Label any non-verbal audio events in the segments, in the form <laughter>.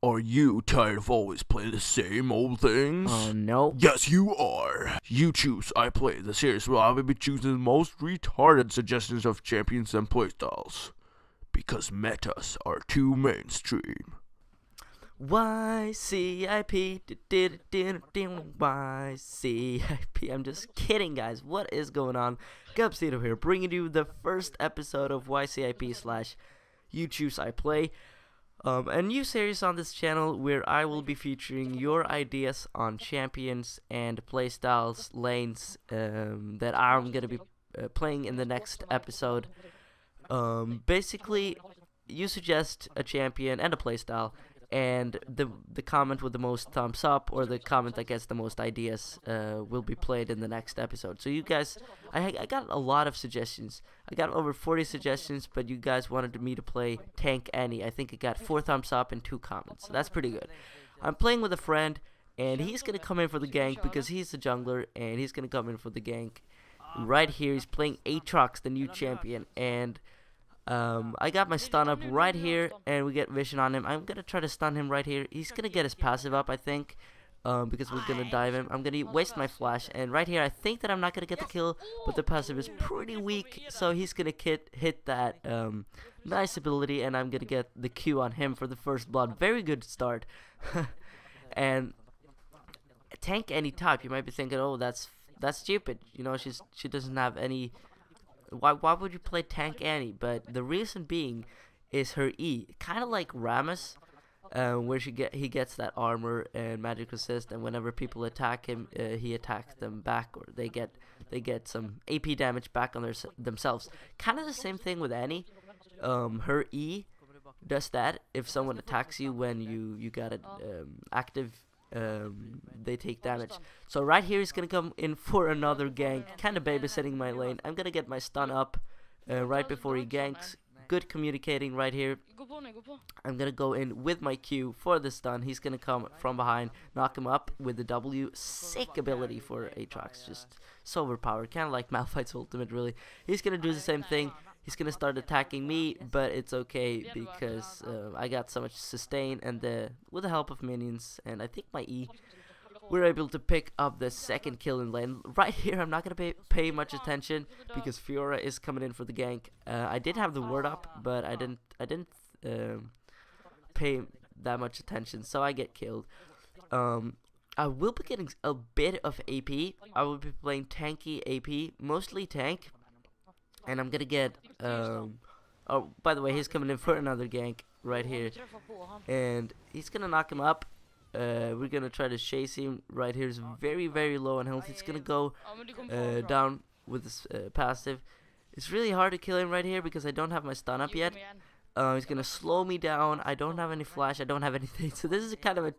Are you tired of always playing the same old things? Oh no. Yes, you are. You choose I Play, the series where I will be choosing the most retarded suggestions of champions and playstyles. Because metas are too mainstream. YCIP, YCIP. I'm just kidding, guys. What is going on? Gabzito here, bringing you the first episode of YCIP slash You Choose I Play. Um, a new series on this channel where I will be featuring your ideas on champions and playstyles, lanes um, that I'm gonna be uh, playing in the next episode. Um, basically, you suggest a champion and a playstyle, and the the comment with the most thumbs up or the comment that gets the most ideas uh, will be played in the next episode. So you guys, I I got a lot of suggestions. I got over 40 suggestions, but you guys wanted me to play Tank Annie. I think it got four thumbs up and two comments. So that's pretty good. I'm playing with a friend, and he's gonna come in for the gank because he's the jungler, and he's gonna come in for the gank. Right here, he's playing Aatrox, the new champion, and um, I got my stun up right here, and we get vision on him. I'm gonna try to stun him right here. He's gonna get his passive up, I think, um, because we're gonna dive him. I'm gonna waste my flash, and right here, I think that I'm not gonna get the kill, but the passive is pretty weak, so he's gonna hit hit that um, nice ability, and I'm gonna get the Q on him for the first blood. Very good start, <laughs> and tank Annie type. You might be thinking, oh, that's that's stupid. You know, she's she doesn't have any why why would you play Tank Annie? But the reason being is her E, kind of like Rammus, uh, where she get he gets that armor and magic resist, and whenever people attack him, uh, he attacks them back, or they get they get some AP damage back on their themselves. Kind of the same thing with Annie. Um, her E does that if someone attacks you when you you got it um, active um, they take damage. So right here he's gonna come in for another gank, kind of babysitting my lane. I'm gonna get my stun up uh, right before he ganks. Good communicating right here. I'm gonna go in with my Q for the stun. He's gonna come from behind, knock him up with the W. Sick ability for Aatrox, just so overpowered, kind of like <laughs> Malphite's ultimate. Really, he's gonna do the same thing. He's gonna start attacking me, but it's okay because uh, I got so much sustain, and uh, with the help of minions and I think my E, we're able to pick up the second kill in lane. Right here, I'm not gonna pay, pay much attention because Fiora is coming in for the gank. Uh, I did have the ward up, but I didn't I didn't um, pay that much attention, so I get killed. Um, I will be getting a bit of AP. I will be playing tanky AP, mostly tank, and I'm gonna get um oh by the way he's coming in for another gank right here. and he's gonna knock him up. Uh, we're gonna try to chase him right here. He's very very low on health. He's gonna go uh, down with his uh, passive. It's really hard to kill him right here because I don't have my stun up yet. uh, he's gonna slow me down. I don't have any flash. I don't have <laughs> anything. So this is a kind of a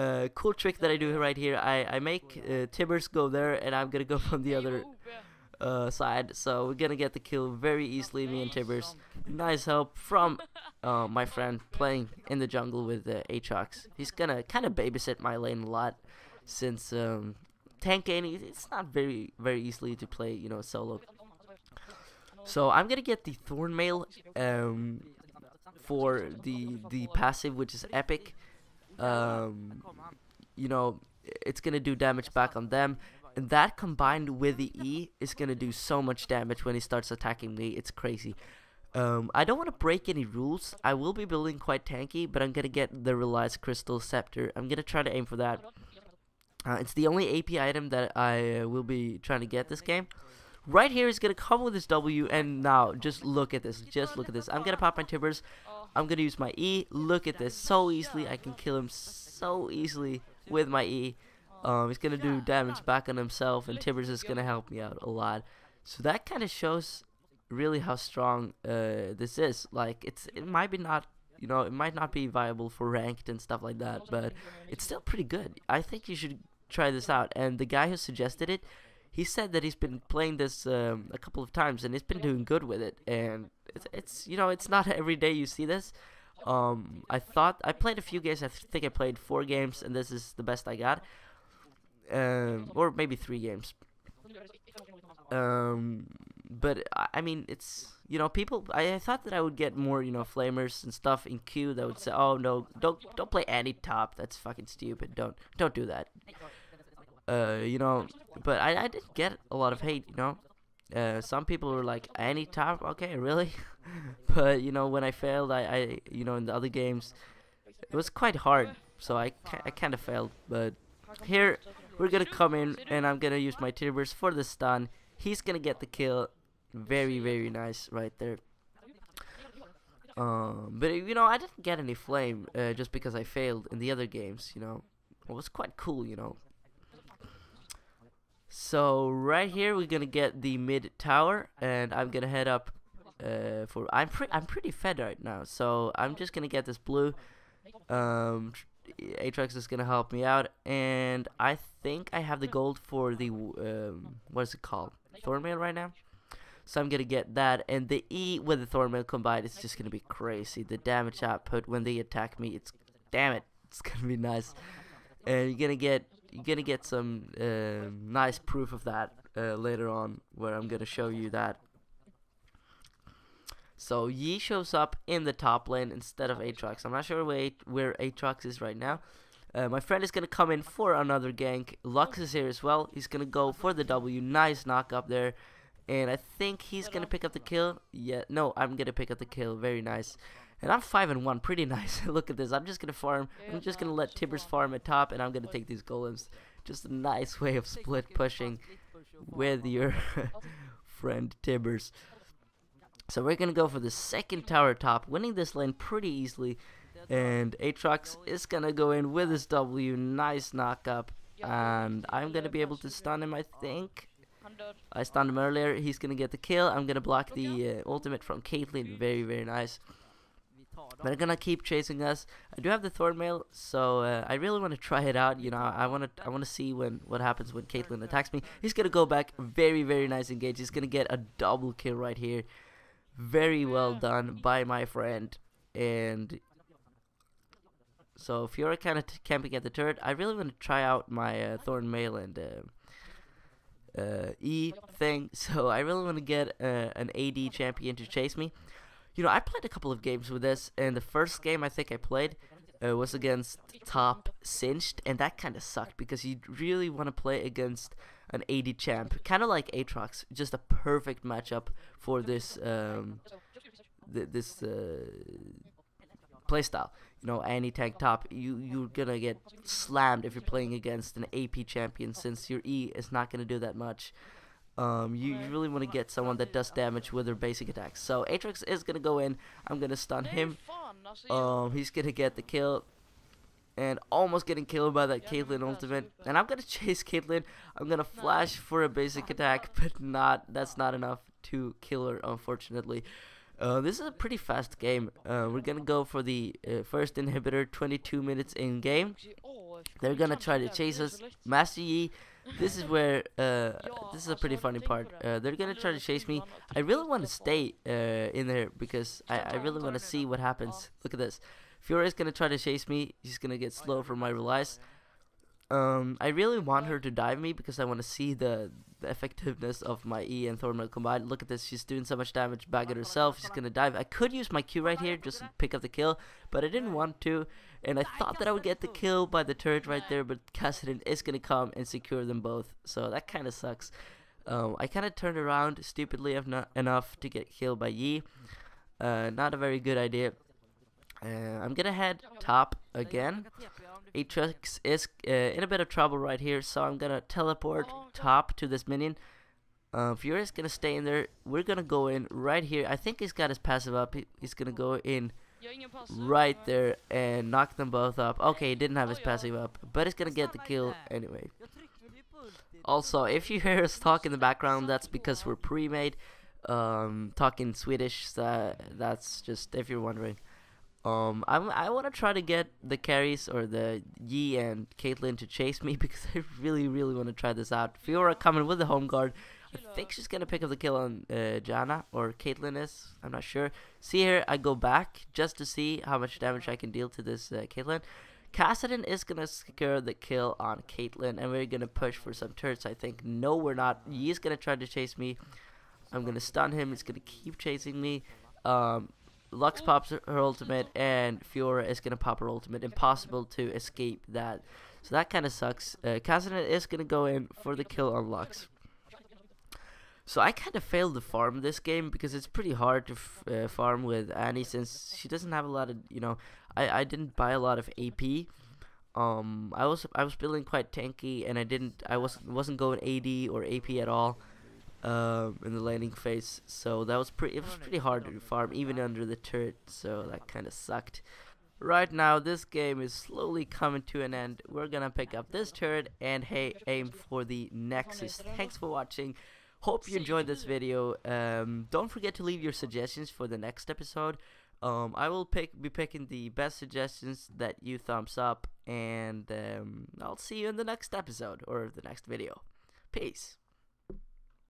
uh, cool trick that I do right here. I, I make uh, Tibbers go there and I'm gonna go from the other uh, side. So we're gonna get the kill very easily, me and Tibbers. Nice help from uh, my friend playing in the jungle with uh, Aatrox. He's gonna kind of babysit my lane a lot since um, tank Annie, it's not very very easily to play, you know, solo. So I'm gonna get the Thorn Mail um, for the the passive, which is epic. Um, you know, it's gonna do damage back on them that combined with the E is to do so much damage when he starts attacking me. It's crazy. Um, I don't want to break any rules. I will be building quite tanky, but I'm to get the Rylai's Crystal Scepter. I'm to try to aim for that. Uh, it's the only AP item that I will be trying to get this game. Right here is to come with this W, and now, just look at this. Just look at this. I'm to pop my Tibbers. I'm to use my E. Look at this. So easily. I can kill him so easily with my E. Um, he's gonna do damage back on himself, and Tibbers is gonna help me out a lot. So that kind of shows really how strong uh, this is. Like it's it might be not you know it might not be viable for ranked and stuff like that, but it's still pretty good. I think you should try this out. And the guy who suggested it, he said that he's been playing this um, a couple of times and he's been doing good with it. And it's, it's you know it's not <laughs> every day you see this. Um, I thought I played a few games. I think I played four games, and this is the best I got um, or maybe three games. Um, but I, mean, it's you know, people. I, I thought that I would get more, you know, flamers and stuff in queue that would say, "Oh no, don't don't play Annie top. That's fucking stupid. Don't don't do that." Uh, you know, but I I did get a lot of hate. You know, uh, some people were like, "Annie top? Okay, really?" <laughs> but you know, when I failed, I I you know in the other games, it was quite hard. So I I kind of failed, but here we're gonna come in and I'm gonna use my Tibbers for the stun. He's gonna get the kill. Very very nice right there. Um, but you know I didn't get any flame uh, just because I failed in the other games. You know, it was quite cool. You know. So right here we're gonna get the mid tower, and I'm gonna head up uh, for. I'm pretty I'm pretty fed right now, so I'm just gonna get this blue. Um, Aatrox is gonna help me out, and I think I have the gold for the um, what is it called, Thornmail right now. So I'm gonna get that, and the E with the Thornmail combined is just gonna be crazy. The damage output when they attack me, it's damn it, it's gonna be nice. And you're gonna get you're gonna get some uh, nice proof of that uh, later on, where I'm gonna show you that so Yi shows up in the top lane instead of Aatrox. I'm not sure where, where Aatrox is right now. Uh, my friend is going to come in for another gank. Lux is here as well. He's going to go for the W. Nice knock up there. And I think he's going to pick up the kill. Yeah, no, I'm going to pick up the kill. Very nice. And I'm 5 and 1. Pretty <laughs> nice. <laughs> Look at this. I'm just going to farm. I'm just going to let Tibbers farm at top. And I'm going to take these golems. Just a nice way of split pushing with your <laughs> friend Tibbers. So we're going to go for the second tower top, winning this lane pretty easily. And Aatrox is going to go in with his W. Nice knock up. And I'm going to be able to stun him, I think. I stunned him earlier. He's going to get the kill. I'm going to block the uh, ultimate from Caitlyn. Very, very nice. They're gonna keep chasing us. I do have the Thornmail, so uh, I really want to try it out. You know, I want to I want to see when what happens when Caitlyn attacks me. He's gonna go back. Very very nice engage. He's gonna get a double kill right here. Very well done by my friend. And so if you're kind of camping at the turret, I really want to try out my uh, Thornmail and uh, uh, E thing. <laughs> So I really want to get uh, an AD champion to chase me. You know, I played a couple of games with this, and the first game I think I played uh, was against top Singed, and that kind of sucked because you really want to play against an AD champ, kind of like Aatrox, just a perfect matchup for this um, th this uh, playstyle. You know, Annie tank top, you you're gonna get slammed if you're playing against an AP champion, since your E is not gonna do that much. Um, you, you really want to get someone that does damage with their basic attacks. So Aatrox is gonna go in. I'm gonna stun him. Um, he's gonna get the kill and almost getting killed by that Caitlyn ultimate. And I'm gonna chase Caitlyn. I'm gonna flash for a basic attack, but not that's not enough to kill her, unfortunately. Uh, this is a pretty fast game. Uh, we're gonna go for the uh, first inhibitor, 22 minutes in game. They're gonna try to chase us. Master Yi, this is where uh, this is a pretty funny part. Uh, they're gonna try to chase me. I really want to stay uh, in there because I, I really want to see what happens. Look at this. Fiora is gonna try to chase me. She's gonna get slow from my Rylai's. Um, I really want her to dive me because I want to see the, the effectiveness of my E and Thornmail combined. Look at this, she's doing so much damage back at herself. She's gonna dive. I could use my Q right here just to pick up the kill, but I didn't want to. And I thought that I would get the kill by the turret right there, but Kassadin is gonna come and secure them both. So that kind of sucks. Um, I kind of turned around stupidly enough to get killed by Yi. Uh, not a very good idea. Uh, I'm gonna head top again. Aatrox is uh, in a bit of trouble right here, so I'm gonna teleport top to this minion. Uh, Fiora's gonna stay in there. We're gonna go in right here. I think he's got his passive up. He, he's gonna go in right there and knock them both up. Okay, he didn't have his passive up, but he's gonna get the kill anyway. Also, if you hear us talk in the background, that's because we're pre-made. Um, talking Swedish, so that's just if you're wondering. Um, I'm, I want to try to get the carries or the Yi and Caitlyn to chase me <laughs> because I really, really want to try this out. Fiora coming with the home guard. I think she's to pick up the kill on uh, Janna or Caitlyn is. I'm not sure. See here, I go back just to see how much damage I can deal to this uh, Caitlyn. Kassadin is to secure the kill on Caitlyn and we're to push for some turrets, I think. No, we're not. He's to try to chase me. I'm gonna stun him. He's gonna keep chasing me. Um, Lux pops her ultimate, and Fiora is gonna pop her ultimate. Impossible to escape that. So that kind of sucks. Uh, Kassadin is gonna go in for the kill on Lux. So I kind of failed to farm this game because it's pretty hard to f- uh, farm with Annie since she doesn't have a lot of you know. I, I didn't buy a lot of AP. Um, I was I was building quite tanky and I didn't I was wasn't going AD or AP at all. Um, in the laning phase, so that was pretty. It was pretty hard to farm even under the turret, so that kind of sucked. Right now, this game is slowly coming to an end. We're gonna pick up this turret and hey, aim for the Nexus. Thanks for watching. Hope you enjoyed this video. Um, don't forget to leave your suggestions for the next episode. Um, I will pick be picking the best suggestions that you thumbs up, and um, I'll see you in the next episode or the next video. Peace.